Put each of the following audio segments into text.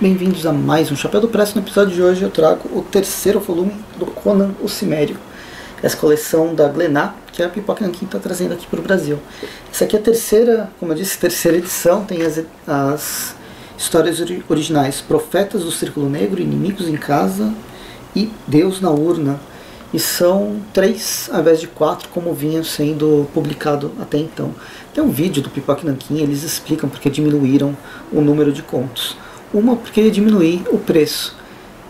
bem-vindos a mais um Chapéu do Preço. No episódio de hoje eu trago o terceiro volume do Conan o Cimério, essa coleção da Glenar, que a Pipoca Nankin está trazendo aqui para o Brasil. Essa aqui é a terceira, como eu disse, terceira edição, tem as, as histórias ori originais Profetas do Círculo Negro, Inimigos em Casa e Deus na Urna. E são três ao invés de quatro, como vinha sendo publicado até então. Tem um vídeo do Pipoca Nankin, eles explicam porque diminuíram o número de contos. Uma porque ia diminuir o preço,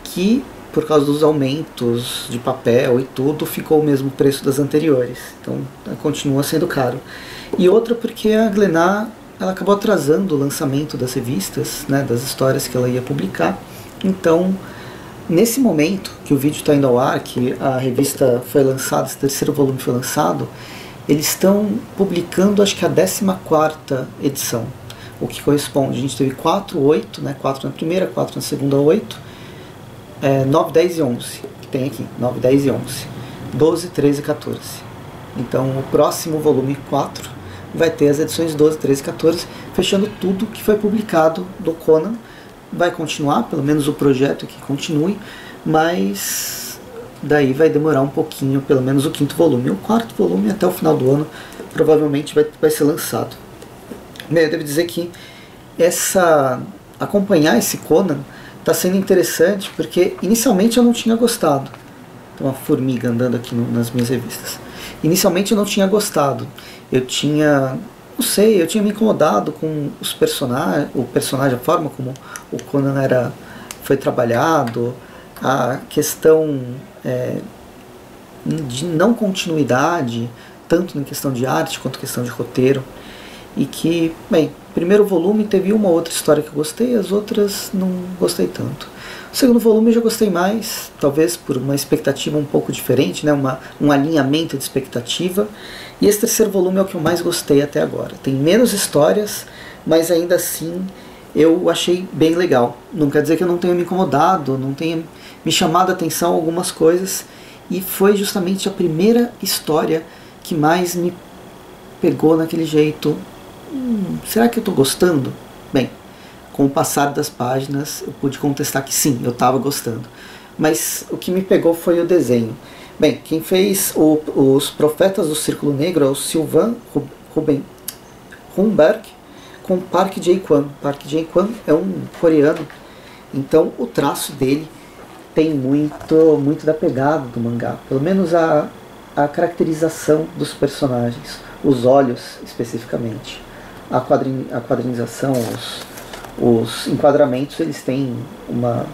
que por causa dos aumentos de papel e tudo, ficou o mesmo preço das anteriores. Então continua sendo caro. E outra porque a Glenar ela acabou atrasando o lançamento das revistas, né, das histórias que ela ia publicar. Então, nesse momento que o vídeo está indo ao ar, que a revista foi lançada, esse terceiro volume foi lançado, eles estão publicando acho que a 14 edição o que corresponde. A gente teve 4, 8, né? 4 na primeira, 4 na segunda, 8, é, 9, 10 e 11, que tem aqui, 9, 10 e 11, 12, 13 e 14. Então o próximo volume 4 vai ter as edições 12, 13 e 14, fechando tudo que foi publicado do Conan. Vai continuar, pelo menos o projeto que continue, mas daí vai demorar um pouquinho, pelo menos o quinto volume. O quarto volume, até o final do ano, provavelmente vai, vai ser lançado. Bem, eu devo dizer que essa acompanhar esse Conan está sendo interessante porque inicialmente eu não tinha gostado. Tem uma formiga andando aqui no, nas minhas revistas. Inicialmente eu não tinha gostado. Eu tinha, não sei, eu tinha me incomodado com os personagens, o personagem, a forma como o Conan era, foi trabalhado, a questão é, de não continuidade, tanto na questão de arte quanto questão de roteiro e que, bem, primeiro volume teve uma outra história que eu gostei, as outras não gostei tanto. O segundo volume eu já gostei mais, talvez por uma expectativa um pouco diferente, né? uma, um alinhamento de expectativa. E esse terceiro volume é o que eu mais gostei até agora. Tem menos histórias, mas ainda assim eu achei bem legal. Não quer dizer que eu não tenha me incomodado, não tenha me chamado a atenção algumas coisas. E foi justamente a primeira história que mais me pegou naquele jeito hum, será que eu estou gostando? Bem, com o passar das páginas eu pude contestar que sim, eu estava gostando. Mas o que me pegou foi o desenho. Bem, quem fez o, os Profetas do Círculo Negro é o Sylvain Ruben Humberg com Park Jae-kwan. Park Jae-kwan é um coreano, então o traço dele tem muito, muito da pegada do mangá. Pelo menos a, a caracterização dos personagens, os olhos especificamente a, quadrin, a quadrinização, os, os enquadramentos, eles têm uma,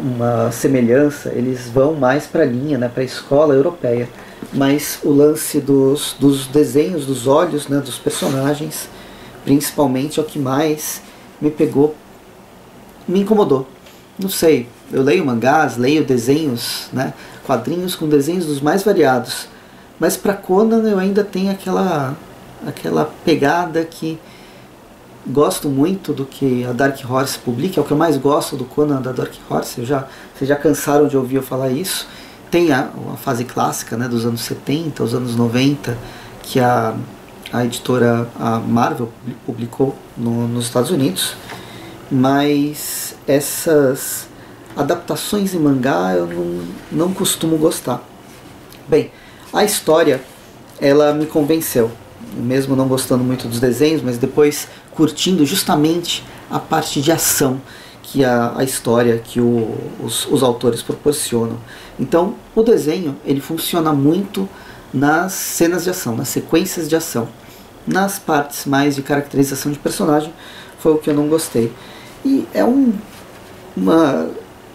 uma semelhança, eles vão mais para a linha, né, para a escola europeia. Mas o lance dos, dos desenhos, dos olhos né, dos personagens, principalmente, é o que mais me pegou, me incomodou. Não sei, eu leio mangás, leio desenhos, né, quadrinhos com desenhos dos mais variados. Mas para Conan eu ainda tenho aquela aquela pegada que gosto muito do que a Dark Horse publica, é o que eu mais gosto do Conan da Dark Horse, eu já, vocês já cansaram de ouvir eu falar isso. Tem a, a fase clássica né, dos anos 70, os anos 90, que a, a editora a Marvel publicou no, nos Estados Unidos, mas essas adaptações em mangá eu não, não costumo gostar. Bem, a história ela me convenceu mesmo não gostando muito dos desenhos, mas depois curtindo justamente a parte de ação que a, a história que o, os, os autores proporcionam. Então, o desenho ele funciona muito nas cenas de ação, nas sequências de ação. Nas partes mais de caracterização de personagem foi o que eu não gostei. E é um, uma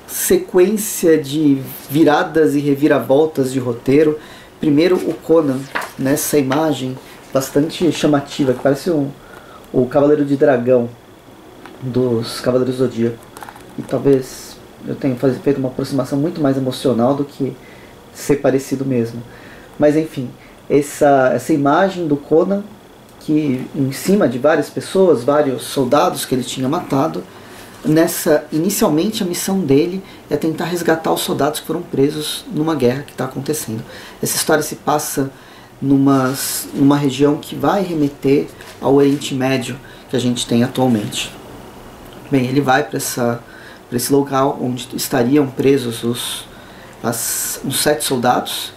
sequência de viradas e reviravoltas de roteiro. Primeiro o Conan nessa imagem bastante chamativa, que parece um, o Cavaleiro de Dragão dos Cavaleiros do Zodíaco. E talvez eu tenha feito uma aproximação muito mais emocional do que ser parecido mesmo. Mas enfim, essa, essa imagem do Conan, que em cima de várias pessoas, vários soldados que ele tinha matado, nessa inicialmente a missão dele é tentar resgatar os soldados que foram presos numa guerra que está acontecendo. Essa história se passa numa, numa região que vai remeter ao Oriente Médio que a gente tem atualmente. Bem, ele vai para esse local onde estariam presos os, as, os sete soldados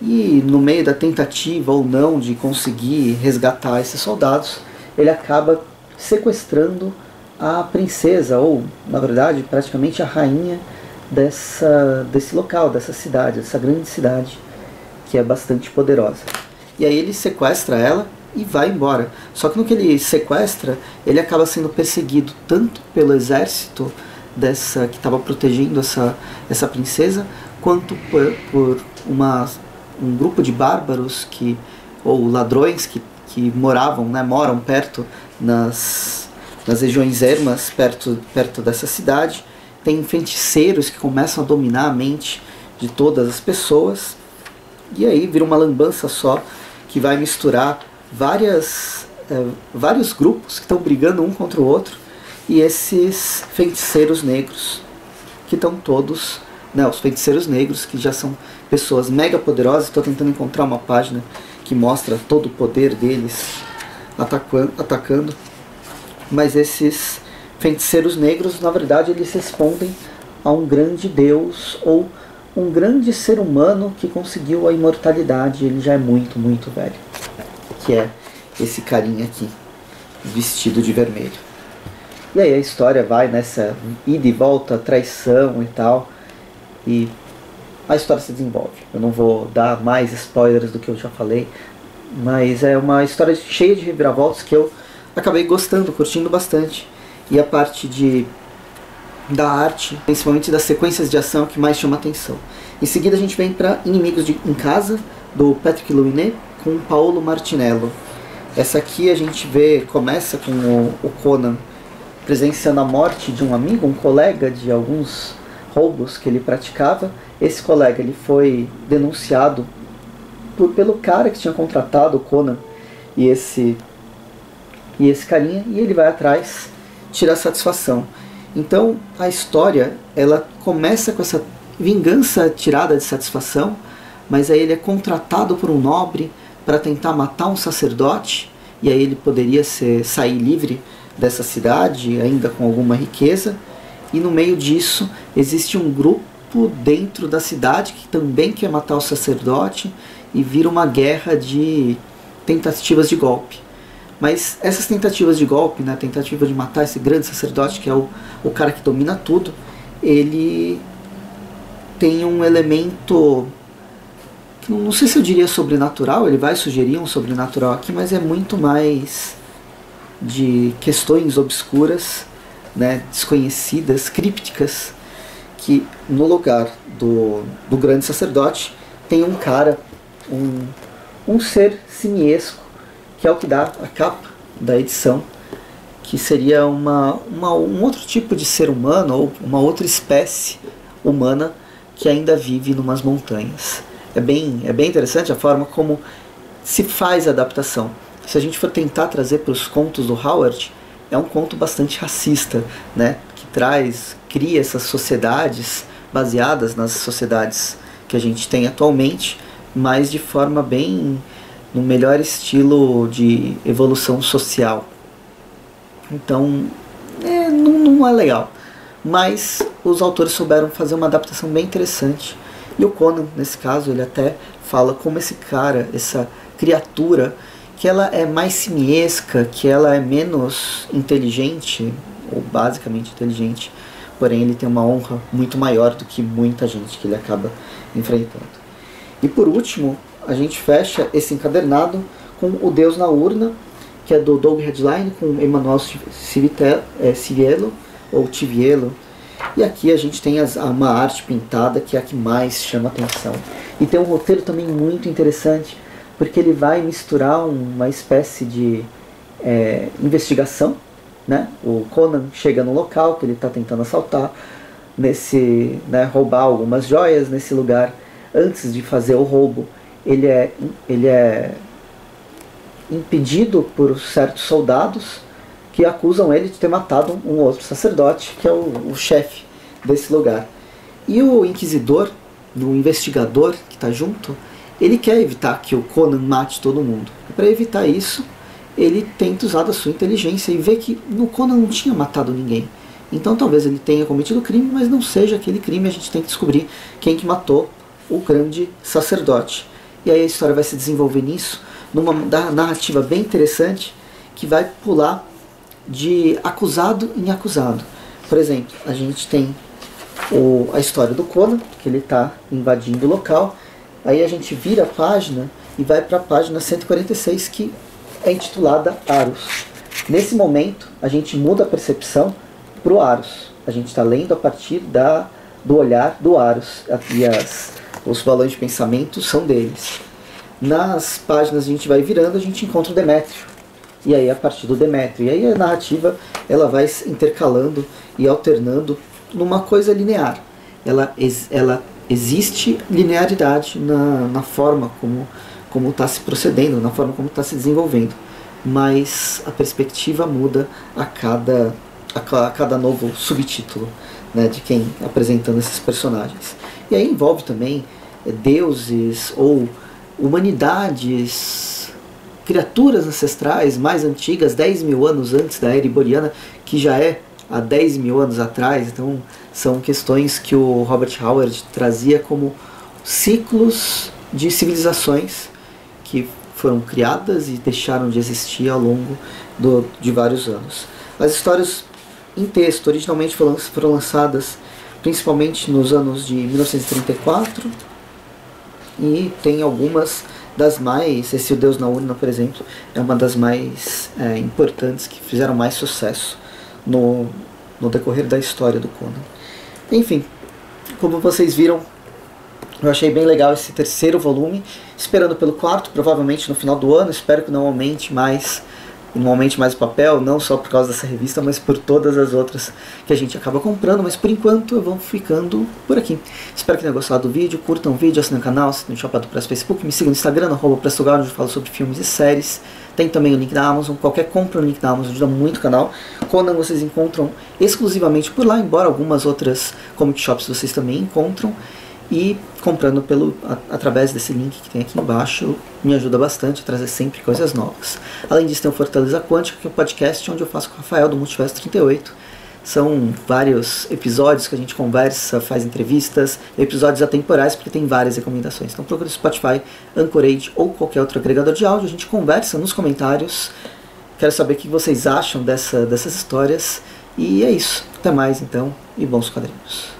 e no meio da tentativa ou não de conseguir resgatar esses soldados, ele acaba sequestrando a princesa, ou na verdade praticamente a rainha dessa, desse local, dessa cidade, dessa grande cidade que é bastante poderosa. E aí ele sequestra ela e vai embora. Só que no que ele sequestra, ele acaba sendo perseguido tanto pelo exército dessa que estava protegendo essa, essa princesa, quanto por, por uma, um grupo de bárbaros que ou ladrões que, que moravam, né, moram perto nas, nas regiões ermas, perto, perto dessa cidade. Tem feiticeiros que começam a dominar a mente de todas as pessoas. E aí vira uma lambança só que vai misturar várias, é, vários grupos que estão brigando um contra o outro e esses feiticeiros negros que estão todos, né, os feiticeiros negros que já são pessoas mega poderosas. Estou tentando encontrar uma página que mostra todo o poder deles atacando, atacando. Mas esses feiticeiros negros, na verdade, eles respondem a um grande Deus ou um grande ser humano que conseguiu a imortalidade. Ele já é muito, muito velho. Que é esse carinha aqui, vestido de vermelho. E aí a história vai nessa ida e volta, traição e tal. E a história se desenvolve. Eu não vou dar mais spoilers do que eu já falei, mas é uma história cheia de reviravoltas que eu acabei gostando, curtindo bastante. E a parte de da arte, principalmente das sequências de ação que mais chama atenção. Em seguida a gente vem para Inimigos de, em Casa, do Patrick Luinet, com Paulo Martinello. Essa aqui a gente vê, começa com o, o Conan presenciando a morte de um amigo, um colega de alguns roubos que ele praticava. Esse colega ele foi denunciado por, pelo cara que tinha contratado o Conan e esse e esse carinha e ele vai atrás tirar satisfação. Então a história ela começa com essa vingança tirada de satisfação, mas aí ele é contratado por um nobre para tentar matar um sacerdote e aí ele poderia ser, sair livre dessa cidade ainda com alguma riqueza e no meio disso existe um grupo dentro da cidade que também quer matar o sacerdote e vira uma guerra de tentativas de golpe. Mas essas tentativas de golpe, né, a tentativa de matar esse grande sacerdote, que é o, o cara que domina tudo, ele tem um elemento não sei se eu diria sobrenatural, ele vai sugerir um sobrenatural aqui, mas é muito mais de questões obscuras, né, desconhecidas, crípticas, que no lugar do, do grande sacerdote tem um cara um, um ser simiesco, que é o que dá a capa da edição, que seria uma, uma, um outro tipo de ser humano ou uma outra espécie humana que ainda vive numas montanhas. É bem, é bem interessante a forma como se faz a adaptação. Se a gente for tentar trazer para os contos do Howard, é um conto bastante racista, né? que traz, cria essas sociedades baseadas nas sociedades que a gente tem atualmente, mas de forma bem no melhor estilo de evolução social. Então, é, não, não é legal. Mas os autores souberam fazer uma adaptação bem interessante. E o Conan, nesse caso, ele até fala como esse cara, essa criatura, que ela é mais simiesca, que ela é menos inteligente, ou basicamente inteligente, porém ele tem uma honra muito maior do que muita gente que ele acaba enfrentando. E por último, a gente fecha esse encadernado com O Deus na Urna, que é do Doug Headline, com Emmanuel é, Civiello, ou Tiviello. E aqui a gente tem as, uma arte pintada que é a que mais chama atenção. E tem um roteiro também muito interessante, porque ele vai misturar uma espécie de é, investigação. Né? O Conan chega no local que ele está tentando assaltar, nesse né, roubar algumas joias nesse lugar antes de fazer o roubo, ele é, ele é impedido por certos soldados que acusam ele de ter matado um outro sacerdote, que é o, o chefe desse lugar. E o inquisidor, o investigador que está junto, ele quer evitar que o Conan mate todo mundo. Para evitar isso, ele tenta usar da sua inteligência e vê que no Conan não tinha matado ninguém. Então talvez ele tenha cometido crime, mas não seja aquele crime, a gente tem que descobrir quem que matou o grande sacerdote. E aí a história vai se desenvolver nisso, numa narrativa bem interessante, que vai pular de acusado em acusado. Por exemplo, a gente tem o, a história do Conan, que ele está invadindo o local, aí a gente vira a página e vai para a página 146, que é intitulada Aros. Nesse momento, a gente muda a percepção para o Aros. A gente está lendo a partir da, do olhar do Aros. E as, os balões de pensamento são deles. Nas páginas a gente vai virando, a gente encontra o Demétrio. E aí a partir do Demétrio. E aí a narrativa ela vai intercalando e alternando numa coisa linear. Ela, ela existe linearidade na, na forma como como está se procedendo, na forma como está se desenvolvendo. Mas a perspectiva muda a cada, a, cada novo subtítulo né, de quem apresentando esses personagens. E aí envolve também é, deuses ou humanidades, criaturas ancestrais mais antigas, 10 mil anos antes da era iboriana, que já é há 10 mil anos atrás. Então são questões que o Robert Howard trazia como ciclos de civilizações que foram criadas e deixaram de existir ao longo do, de vários anos. As histórias em texto originalmente foram lançadas principalmente nos anos de 1934 e tem algumas das mais, esse O Deus na Urna, por exemplo, é uma das mais é, importantes que fizeram mais sucesso no, no decorrer da história do Conan. Enfim, como vocês viram, eu achei bem legal esse terceiro volume, esperando pelo quarto, provavelmente no final do ano. Espero que não aumente mais, não aumente mais o papel, não só por causa dessa revista, mas por todas as outras que a gente acaba comprando. Mas por enquanto eu vou ficando por aqui. Espero que tenham gostado do vídeo, curtam o vídeo, assinem o canal, assinem o Shopping do Press Facebook, me sigam no Instagram, arroba onde eu falo sobre filmes e séries. Tem também o link da Amazon, qualquer compra no link da Amazon ajuda muito o canal. Conan vocês encontram exclusivamente por lá, embora algumas outras comic shops vocês também encontram e comprando pelo através desse link que tem aqui embaixo me ajuda bastante a trazer sempre coisas novas. Além disso tem o Fortaleza Quântica, que é um podcast onde eu faço com o Rafael do Multiverso 38. São vários episódios que a gente conversa, faz entrevistas, episódios atemporais, porque tem várias recomendações. Então procura no Spotify, Anchorage ou qualquer outro agregador de áudio, a gente conversa nos comentários. Quero saber o que vocês acham dessa, dessas histórias. E é isso. Até mais então e bons quadrinhos.